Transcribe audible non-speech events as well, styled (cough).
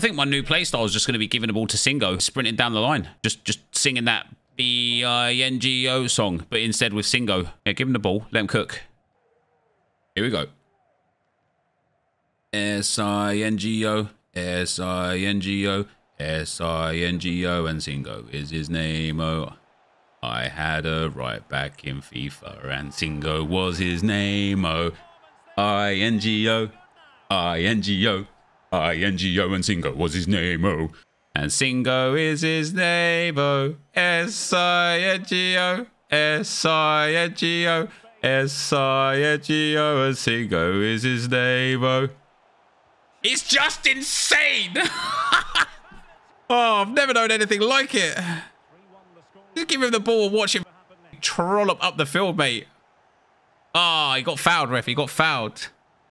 I think my new playstyle is just going to be giving the ball to Singo, sprinting down the line. Just just singing that B-I-N-G-O song, but instead with Singo. Yeah, give him the ball. Let him cook. Here we go. S-I-N-G-O, S-I-N-G-O, S-I-N-G-O, and Singo is his name, oh. I had a right back in FIFA, and Singo was his name, oh. I-N-G-O, I-N-G-O, I-N-G-O, and Singo was his name, oh. And Singo is his name, oh. S-I-N-G-O, S-I-N-G-O, S-I-N-G-O, and Singo is his name, oh. It's just insane! (laughs) oh, I've never known anything like it. Just give him the ball and watch him trollop up the field, mate. Oh, he got fouled, ref. He got fouled.